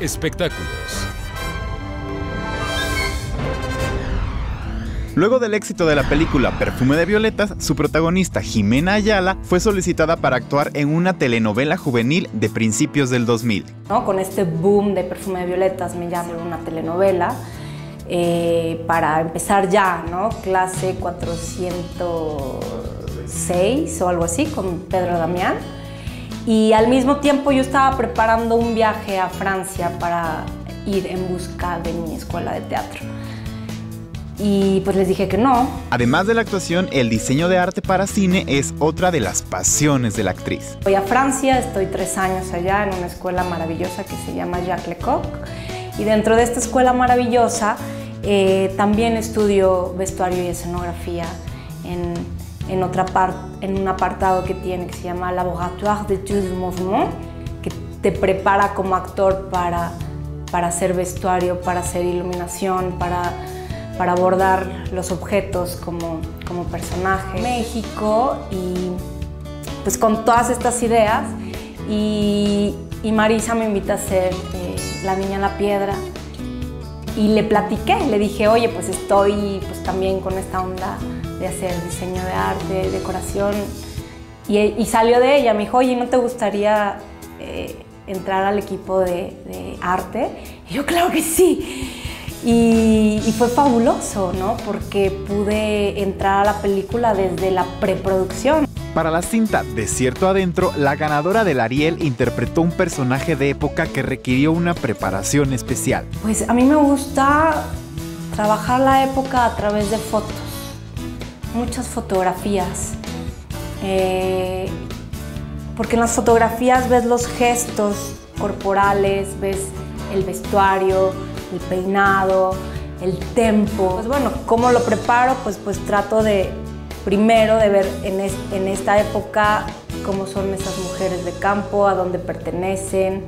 Espectáculos. Luego del éxito de la película Perfume de Violetas, su protagonista Jimena Ayala fue solicitada para actuar en una telenovela juvenil de principios del 2000. ¿no? Con este boom de Perfume de Violetas me llaman una telenovela eh, para empezar ya, ¿no? Clase 406 o algo así con Pedro Damián. Y al mismo tiempo yo estaba preparando un viaje a Francia para ir en busca de mi escuela de teatro y pues les dije que no. Además de la actuación, el diseño de arte para cine es otra de las pasiones de la actriz. Voy a Francia, estoy tres años allá en una escuela maravillosa que se llama Jacques Lecoq y dentro de esta escuela maravillosa eh, también estudio vestuario y escenografía en, en, otra en un apartado que tiene que se llama Laboratoire d'études du mouvement, que te prepara como actor para, para hacer vestuario, para hacer iluminación, para para abordar los objetos como, como personaje. México y pues con todas estas ideas y, Marisa me invita a ser eh, La Niña en la Piedra y le platiqué, le dije, oye, pues estoy pues también con esta onda de hacer diseño de arte, decoración y, salió de ella, me dijo, oye, ¿no te gustaría eh, entrar al equipo de, de arte? Y yo, claro que sí. Y, fue fabuloso, ¿no? Porque pude entrar a la película desde la preproducción. Para la cinta Desierto Adentro, la ganadora del Ariel interpretó un personaje de época que requirió una preparación especial. Pues a mí me gusta trabajar la época a través de fotos, muchas fotografías. Eh, porque en las fotografías ves los gestos corporales, ves el vestuario, el peinado, el tempo. Pues bueno, ¿cómo lo preparo? Pues, pues trato de primero de ver en, en esta época cómo son esas mujeres de campo, a dónde pertenecen,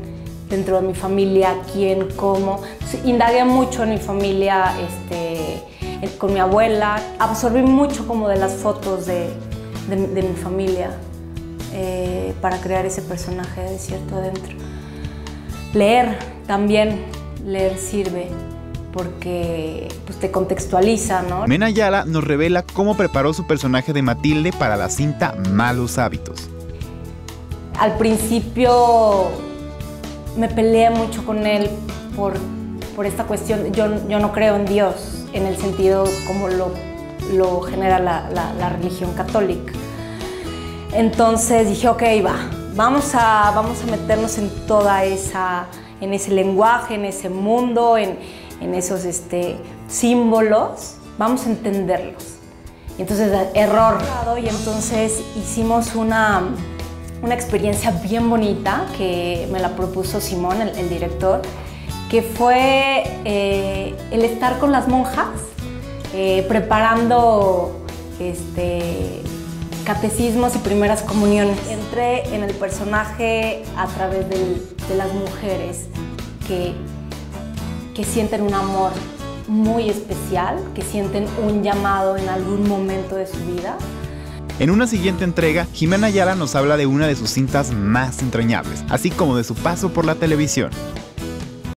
dentro de mi familia, quién, cómo. indagué mucho en mi familia, este, con mi abuela, absorbí mucho como de las fotos de, de, mi familia eh, para crear ese personaje de cierto adentro. Leer también, leer sirve porque pues, te contextualiza, ¿no? Mena Yala nos revela cómo preparó su personaje de Matilde para la cinta Malos Hábitos. Al principio me peleé mucho con él por, por esta cuestión. Yo, yo, no creo en Dios en el sentido como lo, lo genera la, la, la, religión católica. Entonces dije, ok, va, vamos a, vamos a meternos en toda esa en ese lenguaje, en ese mundo, en, esos este, símbolos, vamos a entenderlos. Entonces, error. Y entonces hicimos una, una experiencia bien bonita que me la propuso Simón, el, director, que fue eh, el estar con las monjas eh, preparando este, catecismos y primeras comuniones. Entré en el personaje a través de las mujeres que, que sienten un amor muy especial, que sienten un llamado en algún momento de su vida. En una siguiente entrega, Jimena Ayala nos habla de una de sus cintas más entrañables, así como de su paso por la televisión.